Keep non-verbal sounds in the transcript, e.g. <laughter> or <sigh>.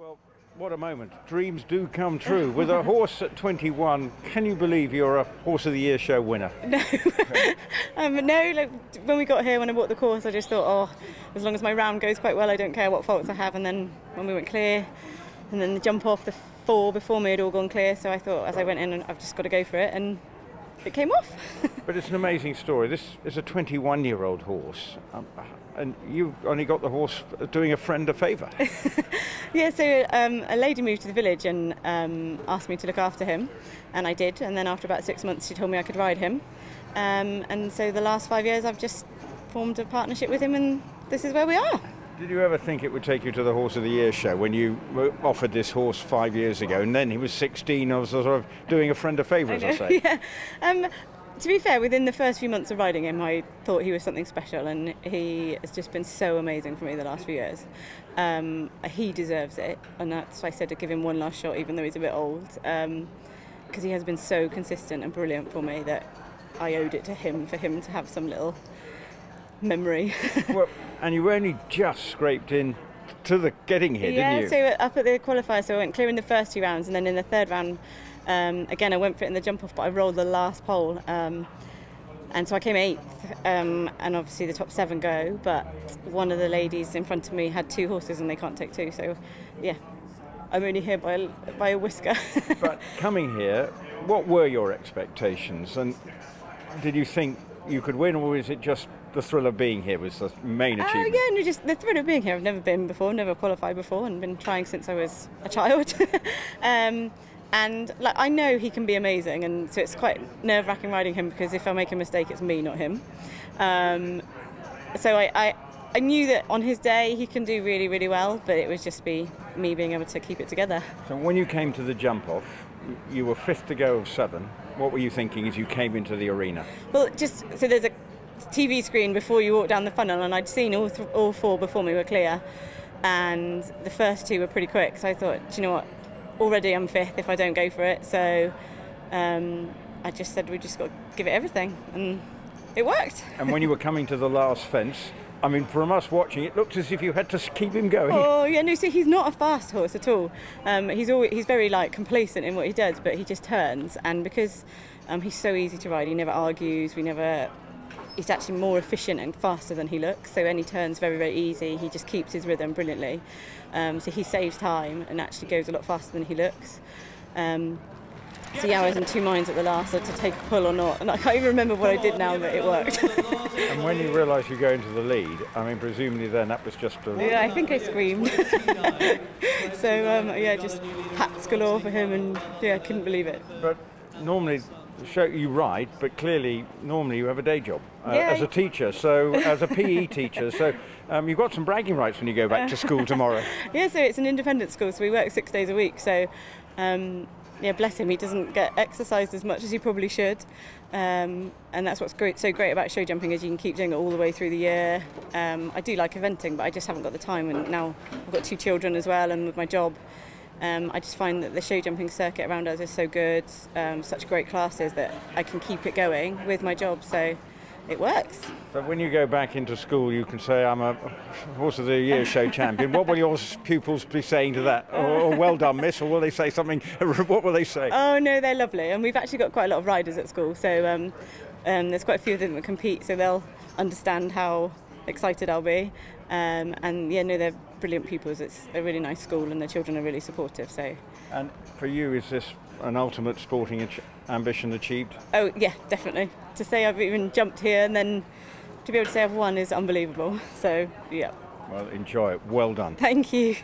Well, what a moment. Dreams do come true. With a horse at 21, can you believe you're a Horse of the Year show winner? <laughs> No, um, no. Like when we got here, when I bought the course, I just thought, oh, as long as my round goes quite well, I don't care what faults I have. And then when we went clear, and then the jump off the four before me had all gone clear, so I thought as I went in, I've just got to go for it, and it came off. <laughs> but it's an amazing story. This is a 21 year old horse, um, and you only got the horse doing a friend a favour. <laughs> yeah, so um, a lady moved to the village and um, asked me to look after him, and I did. And then after about six months, she told me I could ride him. Um, and so the last five years, I've just formed a partnership with him, and this is where we are. Did you ever think it would take you to the Horse of the Year show when you were offered this horse five years ago, and then he was 16, I was sort of doing a friend a favour, as I, I say? <laughs> Yeah. Um, to be fair, within the first few months of riding him, I thought he was something special, and he has just been so amazing for me the last few years. Um, he deserves it, and that's why I said to give him one last shot, even though he's a bit old, because um, he has been so consistent and brilliant for me that I owed it to him for him to have some little memory. <laughs> well, and you only just scraped in to the getting here, yeah, didn't you? Yeah, so up at the qualifier, so I went clear in the first two rounds, and then in the third round, um, again I went for it in the jump off, but I rolled the last pole. Um, and so I came eighth, um, and obviously the top seven go. But one of the ladies in front of me had two horses, and they can't take two. So, yeah, I'm only here by by a whisker. <laughs> but coming here, what were your expectations, and did you think you could win, or is it just the thrill of being here was the main uh, achievement? Uh, yeah, no, just the thrill of being here. I've never been before, never qualified before, and been trying since I was a child. <laughs> um, and like I know he can be amazing, and so it's quite nerve-wracking riding him because if I make a mistake, it's me, not him. Um, so I, I, I knew that on his day he can do really, really well, but it would just be me being able to keep it together. So when you came to the jump off, you were fifth to go of seven. What were you thinking as you came into the arena? Well, just so there's a TV screen before you walk down the funnel, and I'd seen all, th- all four before me were clear, and the first two were pretty quick. So I thought, do you know what? Already I'm fifth if I don't go for it. So um, I just said we just got to give it everything, and it worked. And when you were coming to the last fence, I mean, from us watching, it looked as if you had to keep him going. Oh yeah, no. So he's not a fast horse at all. Um, he's always he's very like complacent in what he does, but he just turns, and because um, he's so easy to ride, he never argues. We never he's actually more efficient and faster than he looks. So any turns very very easy. He just keeps his rhythm brilliantly. Um, so he saves time and actually goes a lot faster than he looks. Um, so yeah, I was in two minds at the last, to take a pull or not, and I can't even remember what I did now, but it worked. and when you realise you're going to the lead, I mean, presumably then that was just a... Yeah, I think I screamed. <laughs> so um, yeah, just pats galore for him, and yeah, I couldn't believe it. But normally show you ride, but clearly normally you have a day job uh, yeah. as a teacher, so as a PE teacher. So um, you've got some bragging rights when you go back to school tomorrow. <laughs> yeah, so it's an independent school, so we work six days a week. So um, yeah, bless him, he doesn't get exercised as much as he probably should. Um, and that's what's great, so great about show jumping is you can keep doing it all the way through the year. Um, I do like eventing, but I just haven't got the time. And now I've got two children as well, and with my job, um, I just find that the show jumping circuit around us is so good, um, such great classes that I can keep it going with my job. So it works. So when you go back into school, you can say, I'm a Horse of the Year show champion. What will your pupils be saying to that? Or, or, well done, miss, or will they say something? <laughs> what will they say? Oh, no, they're lovely. And we've actually got quite a lot of riders at school. So um, um, there's quite a few of them that compete, so they'll understand how excited I'll be. Um, and yeah, no, they're brilliant pupils. It's a really nice school, and the children are really supportive. So. And for you, is this an ultimate sporting ambition achieved? Oh yeah, definitely. To say I've even jumped here and then to be able to say I've won is unbelievable. <laughs> So yeah. Well, enjoy it. Well done. Thank you.